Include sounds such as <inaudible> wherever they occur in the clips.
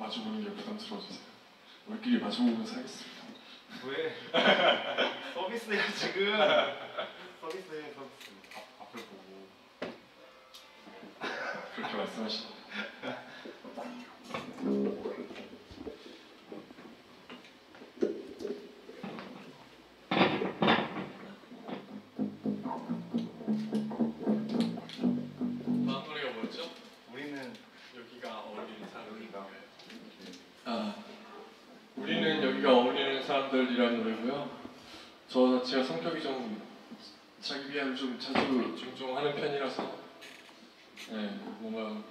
마주보는 게 부담스러워지세요. 우리끼리 마주보면서 하겠습니다. 왜? <laughs> 서비스야 지금. 서비스. 앞, 앞을 보고. 그렇게 말씀하시네. <laughs> 노래고요. 저 자체가 성격이 좀 자기 비하를 좀 자주 종종 하는 편이라서 네, 뭔가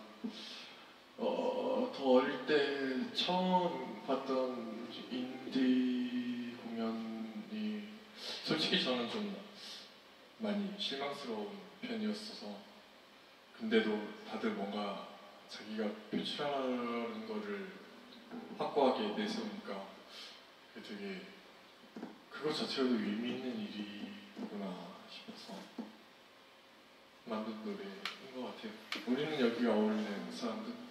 어, 더 어릴 때 처음 봤던 인디 공연이 솔직히 저는 좀 많이 실망스러운 편이었어서 근데도 다들 뭔가 자기가 표출하는 거를 확고하게 내세우니까 되게 그것 자체로도 의미 있는 일이구나 싶어서 만든 노래인 것 같아요. 우리는 여기가 어울리는 사람들